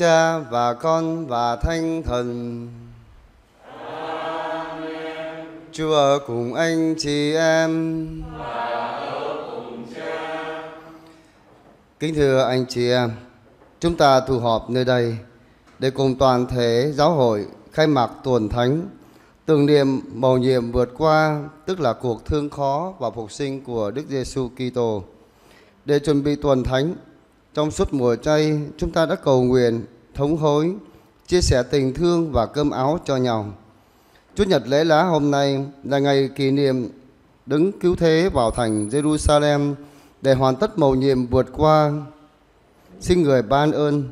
Cha và Con và Thánh Thần. Chúa ở cùng anh chị em. Kính thưa anh chị em, chúng ta tụ họp nơi đây để cùng toàn thể giáo hội khai mạc tuần thánh tưởng niệm mầu nhiệm vượt qua tức là cuộc thương khó và phục sinh của Đức Giêsu Kitô. Để chuẩn bị tuần thánh, trong suốt mùa chay, chúng ta đã cầu nguyện, thống hối, chia sẻ tình thương và cơm áo cho nhau. Chủ nhật lễ lá hôm nay là ngày kỷ niệm đứng cứu thế vào thành Jerusalem để hoàn tất mầu nhiệm vượt qua. Xin người ban ơn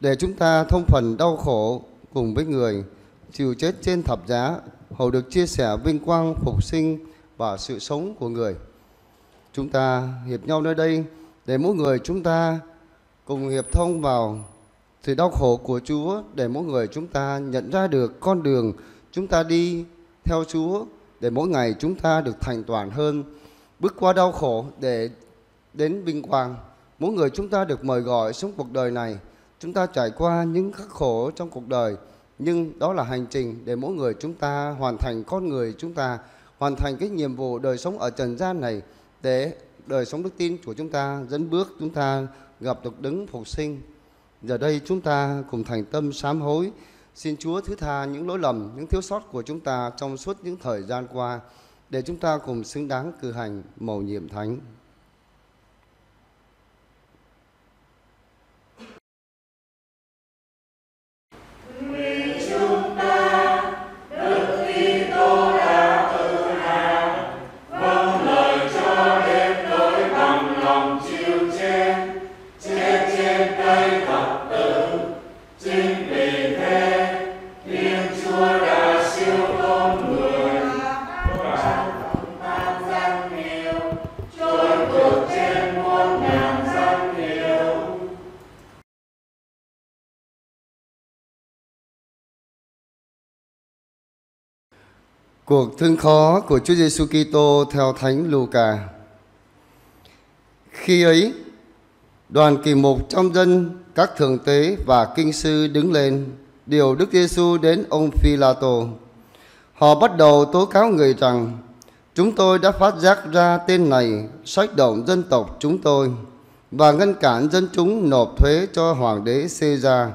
để chúng ta thông phần đau khổ cùng với người chịu chết trên thập giá, hầu được chia sẻ vinh quang phục sinh và sự sống của người. Chúng ta hiệp nhau nơi đây để mỗi người chúng ta cùng hiệp thông vào sự đau khổ của Chúa để mỗi người chúng ta nhận ra được con đường chúng ta đi theo Chúa để mỗi ngày chúng ta được thành toàn hơn, bước qua đau khổ để đến vinh quang. Mỗi người chúng ta được mời gọi sống cuộc đời này, chúng ta trải qua những khắc khổ trong cuộc đời, nhưng đó là hành trình để mỗi người chúng ta hoàn thành con người chúng ta, hoàn thành cái nhiệm vụ đời sống ở trần gian này để đời sống đức tin của chúng ta dẫn bước chúng ta gặp được đấng phục sinh. Giờ đây chúng ta cùng thành tâm sám hối, xin Chúa thứ tha những lỗi lầm, những thiếu sót của chúng ta trong suốt những thời gian qua để chúng ta cùng xứng đáng cử hành mầu nhiệm thánh. Cuộc thương khó của Chúa Giêsu Kitô theo Thánh Luca. Khi ấy, đoàn kỳ mục trong dân, các thượng tế và kinh sư đứng lên điều Đức Giêsu đến ông Phi-la-tô. Họ bắt đầu tố cáo người rằng chúng tôi đã phát giác ra tên này sách động dân tộc chúng tôi và ngăn cản dân chúng nộp thuế cho hoàng đế Caesar,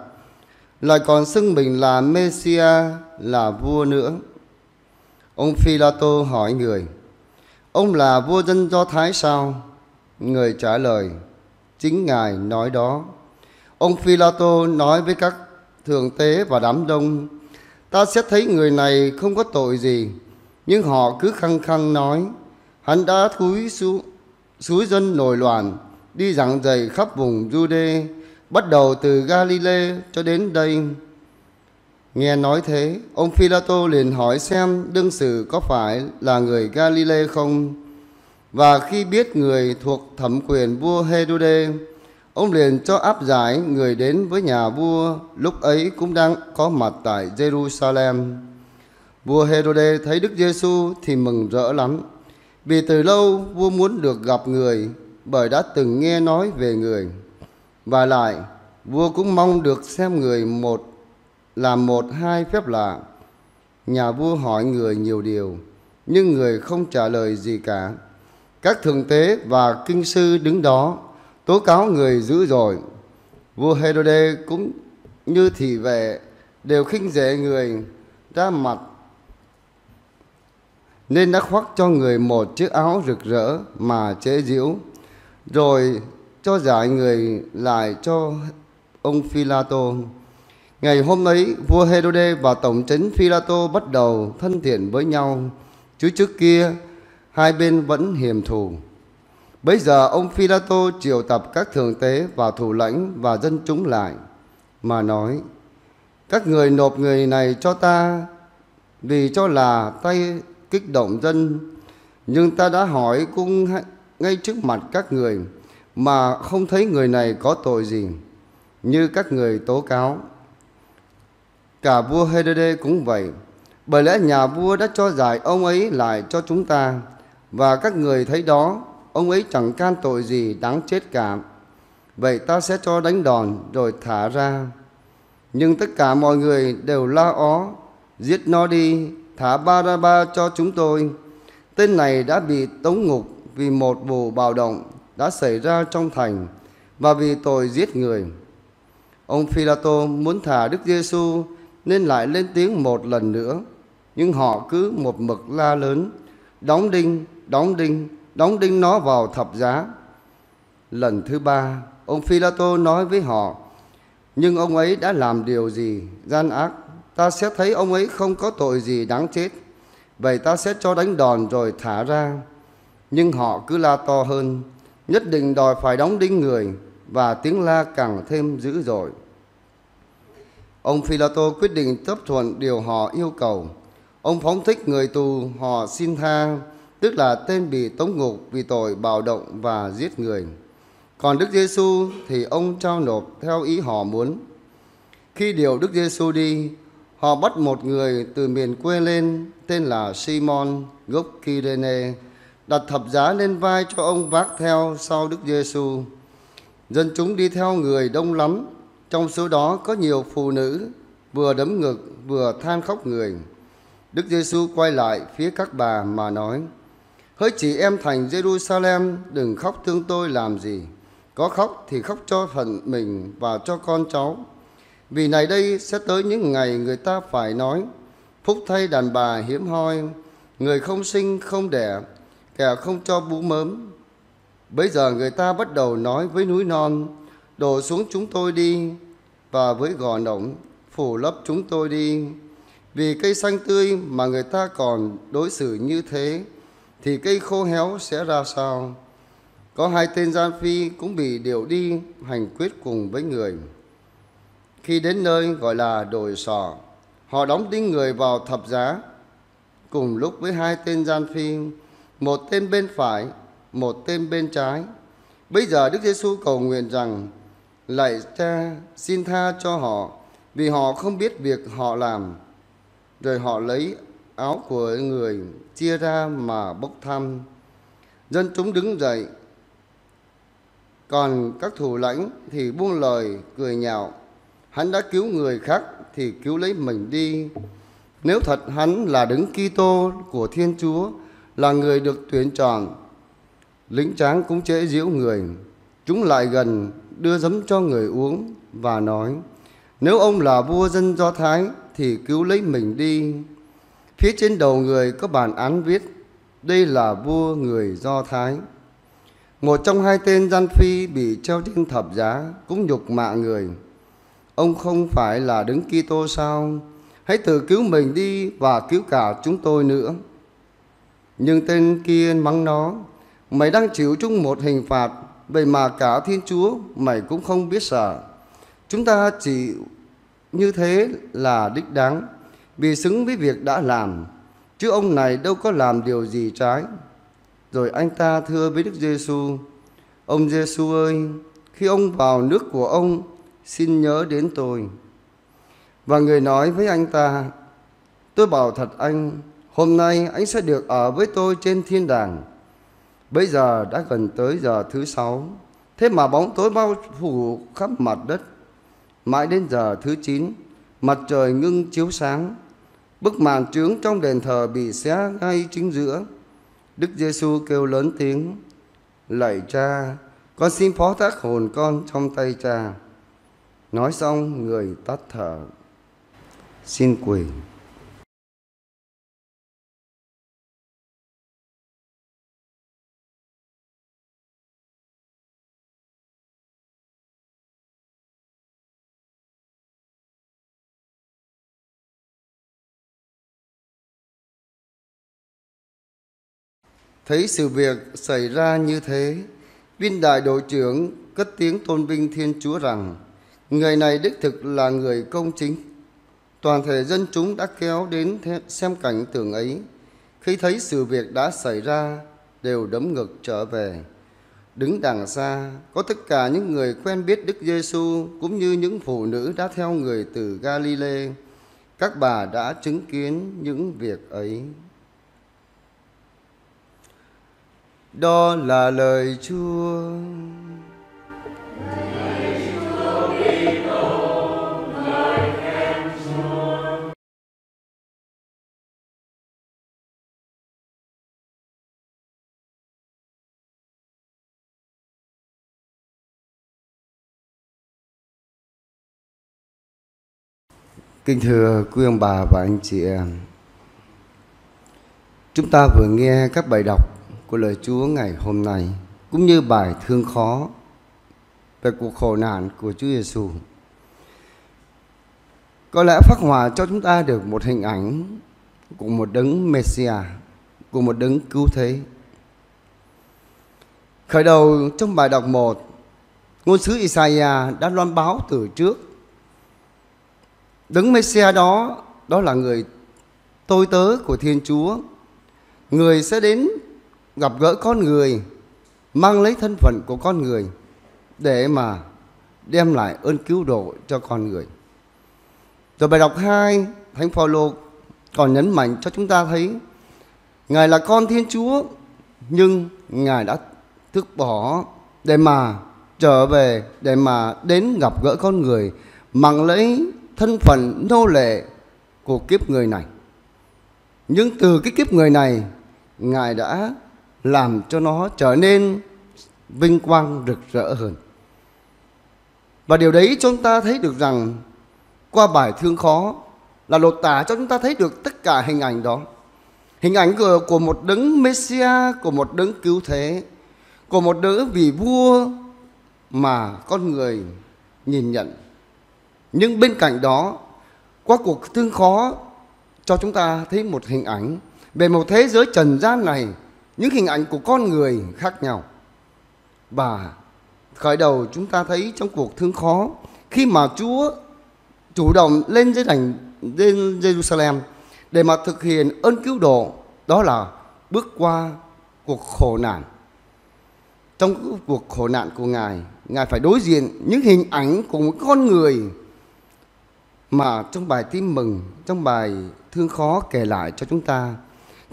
lại còn xưng mình là Messia, là vua nữa. Ông Phi La Tô hỏi người, ông là vua dân Do Thái sao? Người trả lời, chính Ngài nói đó. Ông Phi La Tô nói với các thượng tế và đám đông, ta sẽ thấy người này không có tội gì, nhưng họ cứ khăng khăng nói, hắn đã thúi xuống suối dân nổi loạn, đi giảng dạy khắp vùng Jude, bắt đầu từ Galilee cho đến đây Nghe nói thế, ông Philato liền hỏi xem đương sự có phải là người Galilee không? Và khi biết người thuộc thẩm quyền vua Herode, ông liền cho áp giải người đến với nhà vua, lúc ấy cũng đang có mặt tại Jerusalem. Vua Herode thấy Đức Giêsu thì mừng rỡ lắm, vì từ lâu vua muốn được gặp người, bởi đã từng nghe nói về người. Và lại, vua cũng mong được xem người một làm một hai phép lạ. Nhà vua hỏi người nhiều điều, nhưng người không trả lời gì cả. Các thượng tế và kinh sư đứng đó tố cáo người dữ rồi Vua Herode cũng như thị vệ đều khinh rẻ người ra mặt nên đã khoác cho người một chiếc áo rực rỡ mà chế giễu rồi cho giải người lại cho ông Phi-la-tô Ngày hôm ấy, vua Herode và tổng trấn Phila tô bắt đầu thân thiện với nhau, chứ trước kia hai bên vẫn hiềm thù. Bây giờ ông Phila tô triệu tập các thường tế và thủ lãnh và dân chúng lại, mà nói, các người nộp người này cho ta vì cho là tay kích động dân, nhưng ta đã hỏi cung ngay trước mặt các người mà không thấy người này có tội gì, như các người tố cáo. Cả vua Herod cũng vậy. Bởi lẽ nhà vua đã cho giải ông ấy lại cho chúng ta. Và các người thấy đó, ông ấy chẳng can tội gì đáng chết cả. Vậy ta sẽ cho đánh đòn rồi thả ra. Nhưng tất cả mọi người đều la ó, giết nó đi, thả Baraba cho chúng tôi. Tên này đã bị tống ngục vì một vụ bạo động đã xảy ra trong thành và vì tội giết người. Ông Phila tô muốn thả Đức Giêsu nên lại lên tiếng một lần nữa, nhưng họ cứ một mực la lớn, đóng đinh, đóng đinh, đóng đinh nó vào thập giá. Lần thứ ba, ông Phila tô nói với họ, nhưng ông ấy đã làm điều gì gian ác, ta sẽ thấy ông ấy không có tội gì đáng chết. Vậy ta sẽ cho đánh đòn rồi thả ra. Nhưng họ cứ la to hơn, nhất định đòi phải đóng đinh người và tiếng la càng thêm dữ dội. Ông Philato quyết định chấp thuận điều họ yêu cầu. Ông phóng thích người tù họ xin tha, tức là tên bị tống ngục vì tội bạo động và giết người. Còn Đức Giêsu thì ông trao nộp theo ý họ muốn. Khi điều Đức Giêsu đi, họ bắt một người từ miền quê lên tên là Simon gốc Kyrene đặt thập giá lên vai cho ông vác theo sau Đức Giêsu. Dân chúng đi theo người đông lắm, trong số đó có nhiều phụ nữ vừa đấm ngực vừa than khóc người. Đức Giêsu quay lại phía các bà mà nói: Hỡi chị em thành Jerusalem, đừng khóc thương tôi làm gì. Có khóc thì khóc cho phần mình và cho con cháu. Vì này đây sẽ tới những ngày người ta phải nói Phúc thay đàn bà hiếm hoi Người không sinh không đẻ Kẻ không cho bú mớm Bây giờ người ta bắt đầu nói với núi non Đổ xuống chúng tôi đi và với gò nổng Phủ lấp chúng tôi đi. Vì cây xanh tươi mà người ta còn đối xử như thế Thì cây khô héo sẽ ra sao? Có hai tên gian phi cũng bị điều đi Hành quyết cùng với người. Khi đến nơi gọi là đồi sò, họ đóng đinh người vào thập giá, cùng lúc với hai tên gian phi, một tên bên phải, một tên bên trái. Bây giờ Đức Giêsu cầu nguyện rằng, lại tha xin tha cho họ, vì họ không biết việc họ làm. Rồi họ lấy áo của người chia ra mà bốc thăm. Dân chúng đứng dậy, còn các thủ lãnh thì buông lời cười nhạo hắn đã cứu người khác thì cứu lấy mình đi nếu thật hắn là đứng Kitô của Thiên Chúa là người được tuyển chọn lính tráng cũng chế giễu người chúng lại gần đưa giấm cho người uống và nói nếu ông là vua dân Do Thái thì cứu lấy mình đi phía trên đầu người có bản án viết đây là vua người Do Thái một trong hai tên gian phi bị treo trên thập giá cũng nhục mạ người Ông không phải là đứng Kitô sao? Hãy tự cứu mình đi và cứu cả chúng tôi nữa. Nhưng tên kia mắng nó, mày đang chịu chung một hình phạt, vậy mà cả Thiên Chúa mày cũng không biết sợ. Chúng ta chỉ như thế là đích đáng, vì xứng với việc đã làm, chứ ông này đâu có làm điều gì trái. Rồi anh ta thưa với Đức Giêsu, ông Giêsu ơi, khi ông vào nước của ông xin nhớ đến tôi. Và người nói với anh ta, tôi bảo thật anh, hôm nay anh sẽ được ở với tôi trên thiên đàng. Bây giờ đã gần tới giờ thứ sáu, thế mà bóng tối bao phủ khắp mặt đất. Mãi đến giờ thứ chín, mặt trời ngưng chiếu sáng, bức màn trướng trong đền thờ bị xé ngay chính giữa. Đức Giêsu kêu lớn tiếng, lạy cha, con xin phó thác hồn con trong tay cha. Nói xong người tắt thở Xin quỳ Thấy sự việc xảy ra như thế, viên đại đội trưởng cất tiếng tôn vinh Thiên Chúa rằng Người này đích thực là người công chính. Toàn thể dân chúng đã kéo đến xem cảnh tượng ấy. Khi thấy sự việc đã xảy ra, đều đấm ngực trở về. Đứng đằng xa, có tất cả những người quen biết Đức Giêsu cũng như những phụ nữ đã theo người từ Galilee. Các bà đã chứng kiến những việc ấy. đó là lời Chúa. Lời Chúa, Kính thưa quý ông bà và anh chị em, chúng ta vừa nghe các bài đọc của lời Chúa ngày hôm nay Cũng như bài thương khó về cuộc khổ nạn của Chúa Giêsu. Có lẽ phát họa cho chúng ta được một hình ảnh của một đấng Messia, của một đấng cứu thế. Khởi đầu trong bài đọc 1, ngôn sứ Isaiah đã loan báo từ trước Đấng Messia đó, đó là người tôi tớ của Thiên Chúa. Người sẽ đến gặp gỡ con người, mang lấy thân phận của con người để mà đem lại ơn cứu độ cho con người. Rồi bài đọc 2, Thánh Phaolô còn nhấn mạnh cho chúng ta thấy Ngài là con Thiên Chúa nhưng Ngài đã thức bỏ để mà trở về để mà đến gặp gỡ con người mang lấy thân phận nô lệ của kiếp người này. Nhưng từ cái kiếp người này, Ngài đã làm cho nó trở nên vinh quang rực rỡ hơn. Và điều đấy chúng ta thấy được rằng qua bài thương khó là lột tả cho chúng ta thấy được tất cả hình ảnh đó. Hình ảnh của, của một đấng Messia, của một đấng cứu thế, của một đấng vị vua mà con người nhìn nhận nhưng bên cạnh đó, qua cuộc thương khó cho chúng ta thấy một hình ảnh về một thế giới trần gian này, những hình ảnh của con người khác nhau. Và khởi đầu chúng ta thấy trong cuộc thương khó khi mà Chúa chủ động lên dưới thành lên Jerusalem để mà thực hiện ơn cứu độ đó là bước qua cuộc khổ nạn trong cuộc khổ nạn của ngài ngài phải đối diện những hình ảnh của một con người mà trong bài tin mừng, trong bài thương khó kể lại cho chúng ta.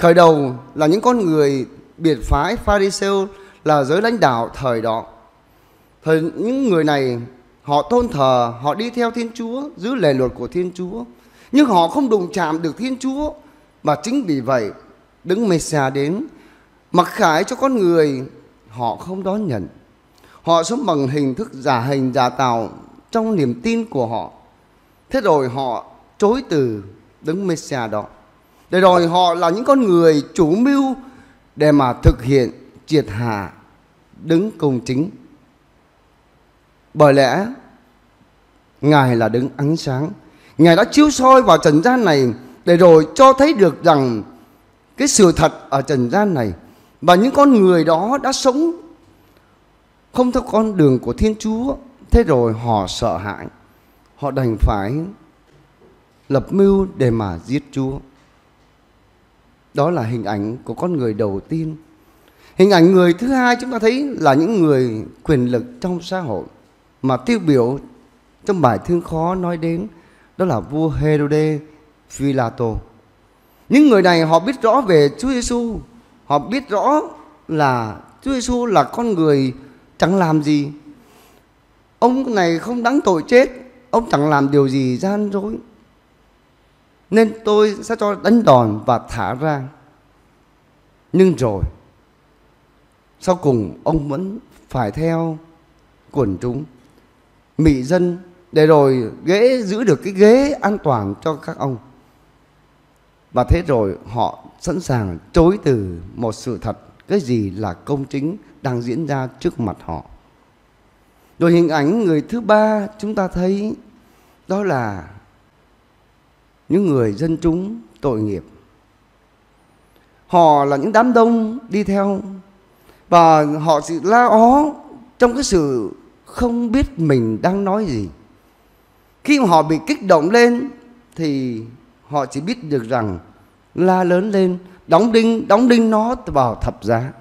Khởi đầu là những con người biệt phái Pharisêu là giới lãnh đạo thời đó. Thời những người này họ tôn thờ, họ đi theo Thiên Chúa, giữ lề luật của Thiên Chúa, nhưng họ không đụng chạm được Thiên Chúa và chính vì vậy đứng Messiah đến mặc khải cho con người họ không đón nhận. Họ sống bằng hình thức giả hình giả tạo trong niềm tin của họ Thế rồi họ chối từ đấng Messiah đó. Để rồi họ là những con người chủ mưu để mà thực hiện triệt hạ đứng công chính. Bởi lẽ, Ngài là đứng ánh sáng. Ngài đã chiếu soi vào trần gian này để rồi cho thấy được rằng cái sự thật ở trần gian này và những con người đó đã sống không theo con đường của Thiên Chúa. Thế rồi họ sợ hãi, họ đành phải lập mưu để mà giết Chúa. Đó là hình ảnh của con người đầu tiên. Hình ảnh người thứ hai chúng ta thấy là những người quyền lực trong xã hội mà tiêu biểu trong bài thương khó nói đến đó là vua Herode Philato. Những người này họ biết rõ về Chúa Giêsu, họ biết rõ là Chúa Giêsu là con người chẳng làm gì. Ông này không đáng tội chết, ông chẳng làm điều gì gian dối nên tôi sẽ cho đánh đòn và thả ra. Nhưng rồi, sau cùng ông vẫn phải theo quần chúng. Mị dân, để rồi ghế giữ được cái ghế an toàn cho các ông. Và thế rồi họ sẵn sàng chối từ một sự thật, cái gì là công chính đang diễn ra trước mặt họ. Rồi hình ảnh người thứ ba chúng ta thấy, đó là những người dân chúng tội nghiệp. Họ là những đám đông đi theo và họ sự la ó trong cái sự không biết mình đang nói gì. Khi mà họ bị kích động lên thì họ chỉ biết được rằng la lớn lên đóng đinh đóng đinh nó vào thập giá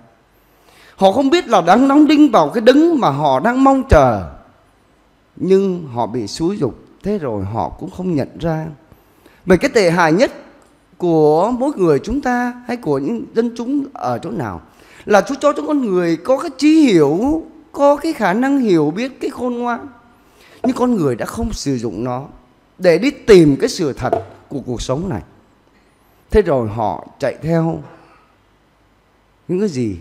Họ không biết là đang đóng đinh vào cái đứng mà họ đang mong chờ. Nhưng họ bị xúi dục, thế rồi họ cũng không nhận ra. Về cái tệ hại nhất của mỗi người chúng ta hay của những dân chúng ở chỗ nào là Chúa cho chúng con người có cái trí hiểu, có cái khả năng hiểu biết cái khôn ngoan. Nhưng con người đã không sử dụng nó để đi tìm cái sự thật của cuộc sống này. Thế rồi họ chạy theo những cái gì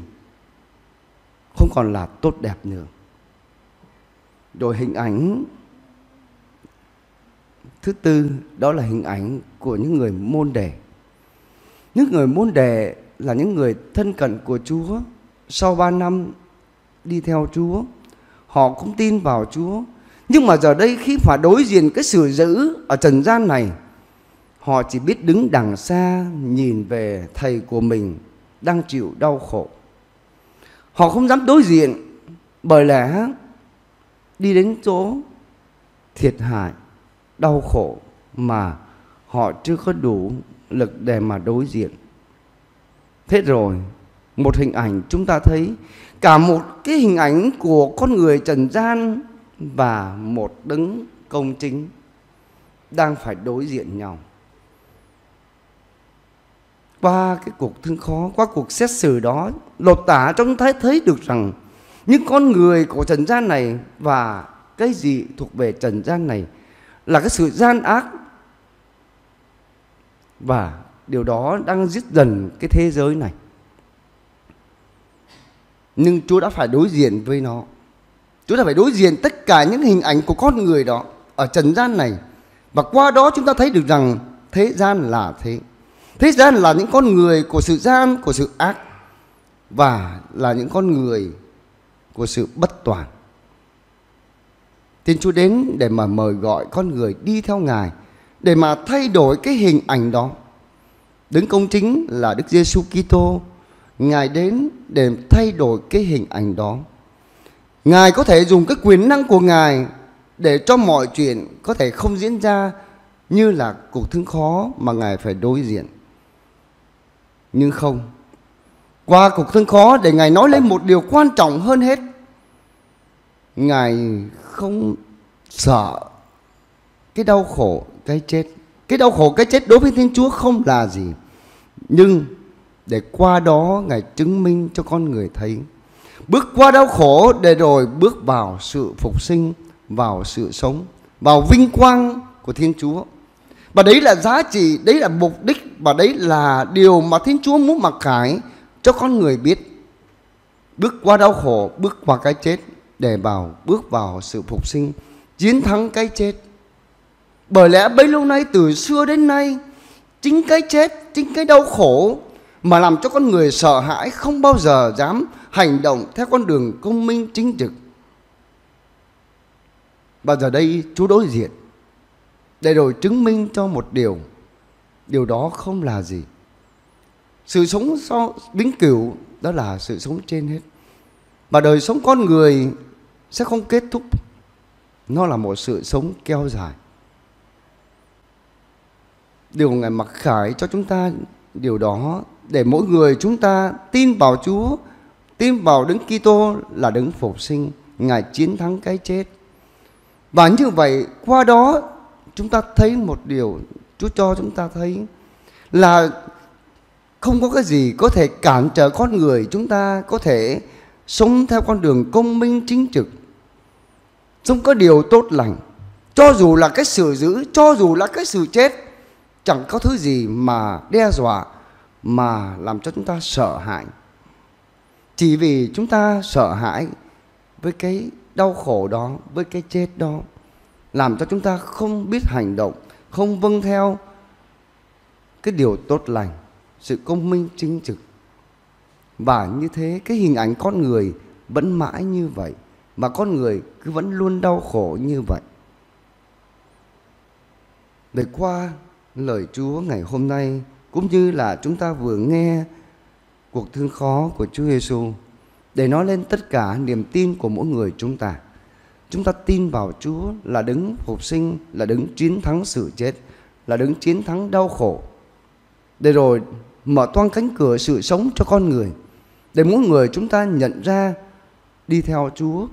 không còn là tốt đẹp nữa rồi hình ảnh thứ tư, đó là hình ảnh của những người môn đệ. Những người môn đệ là những người thân cận của chúa. Sau ba năm đi theo chúa, họ cũng tin vào chúa. Nhưng mà giờ đây khi phải đối diện cái sự dữ ở trần gian này, họ chỉ biết đứng đằng xa, nhìn về thầy của mình đang chịu đau khổ. Họ không dám đối diện bởi lẽ đi đến chỗ thiệt hại đau khổ mà họ chưa có đủ lực để mà đối diện. Thế rồi, một hình ảnh chúng ta thấy, cả một cái hình ảnh của con người trần gian và một đấng công chính đang phải đối diện nhau. Qua cái cuộc thương khó, qua cuộc xét xử đó, lột tả chúng thấy thấy được rằng những con người của trần gian này và cái gì thuộc về trần gian này là cái sự gian ác. Và điều đó đang giết dần cái thế giới này. Nhưng Chúa đã phải đối diện với nó. Chúa đã phải đối diện tất cả những hình ảnh của con người đó ở trần gian này. Và qua đó chúng ta thấy được rằng thế gian là thế. Thế gian là những con người của sự gian, của sự ác. Và là những con người của sự bất toàn. Thiên Chúa đến để mà mời gọi con người đi theo Ngài để mà thay đổi cái hình ảnh đó. Đứng công chính là Đức Giêsu Kitô, Ngài đến để thay đổi cái hình ảnh đó. Ngài có thể dùng cái quyền năng của Ngài để cho mọi chuyện có thể không diễn ra như là cuộc thương khó mà Ngài phải đối diện. Nhưng không. Qua cuộc thương khó để Ngài nói lên một điều quan trọng hơn hết. Ngài không sợ cái đau khổ, cái chết. Cái đau khổ, cái chết đối với thiên chúa không là gì. Nhưng để qua đó ngài chứng minh cho con người thấy. Bước qua đau khổ để rồi bước vào sự phục sinh, vào sự sống, vào vinh quang của thiên chúa. Và đấy là giá trị, đấy là mục đích, và đấy là điều mà thiên chúa muốn mặc khải cho con người biết. Bước qua đau khổ, bước qua cái chết để vào bước vào sự phục sinh, chiến thắng cái chết. Bởi lẽ bấy lâu nay, từ xưa đến nay, chính cái chết, chính cái đau khổ mà làm cho con người sợ hãi không bao giờ dám hành động theo con đường công minh chính trực. Và giờ đây, Chúa đối diện, để rồi chứng minh cho một điều. Điều đó không là gì. Sự sống so, vĩnh cửu, đó là sự sống trên hết. Và đời sống con người sẽ không kết thúc. Nó là một sự sống kéo dài. Điều ngài mặc khải cho chúng ta, điều đó để mỗi người chúng ta tin vào Chúa, tin vào Đấng Kitô là Đấng phục sinh, ngài chiến thắng cái chết. Và như vậy, qua đó chúng ta thấy một điều Chúa cho chúng ta thấy là không có cái gì có thể cản trở con người chúng ta có thể sống theo con đường công minh chính trực không có điều tốt lành. Cho dù là cái sự giữ cho dù là cái sự chết, chẳng có thứ gì mà đe dọa, mà làm cho chúng ta sợ hãi. Chỉ vì chúng ta sợ hãi với cái đau khổ đó, với cái chết đó, làm cho chúng ta không biết hành động, không vâng theo cái điều tốt lành, sự công minh chính trực. Và như thế, cái hình ảnh con người vẫn mãi như vậy mà con người cứ vẫn luôn đau khổ như vậy để qua lời Chúa ngày hôm nay cũng như là chúng ta vừa nghe cuộc thương khó của Chúa Giêsu để nói lên tất cả niềm tin của mỗi người chúng ta. Chúng ta tin vào Chúa là đứng phục sinh, là đứng chiến thắng sự chết, là đứng chiến thắng đau khổ. Để rồi mở toang cánh cửa sự sống cho con người. Để mỗi người chúng ta nhận ra đi theo Chúa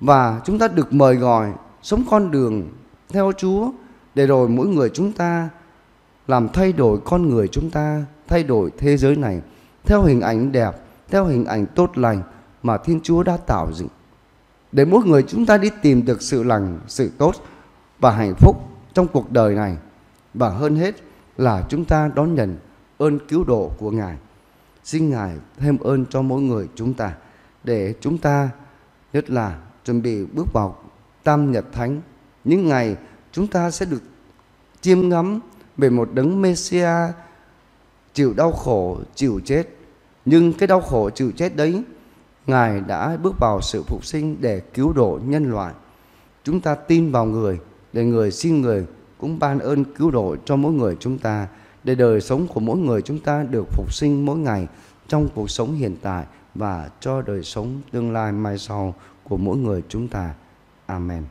và chúng ta được mời gọi sống con đường theo Chúa để rồi mỗi người chúng ta làm thay đổi con người chúng ta, thay đổi thế giới này theo hình ảnh đẹp, theo hình ảnh tốt lành mà Thiên Chúa đã tạo dựng. Để mỗi người chúng ta đi tìm được sự lành, sự tốt và hạnh phúc trong cuộc đời này. Và hơn hết là chúng ta đón nhận ơn cứu độ của Ngài. Xin Ngài thêm ơn cho mỗi người chúng ta để chúng ta nhất là chuẩn bị bước vào tam nhật thánh những ngày chúng ta sẽ được chiêm ngắm về một đấng Messia chịu đau khổ, chịu chết. Nhưng cái đau khổ chịu chết đấy, Ngài đã bước vào sự phục sinh để cứu độ nhân loại. Chúng ta tin vào người, để người xin người cũng ban ơn cứu độ cho mỗi người chúng ta, để đời sống của mỗi người chúng ta được phục sinh mỗi ngày trong cuộc sống hiện tại và cho đời sống tương lai mai sau của mỗi người chúng ta. Amen.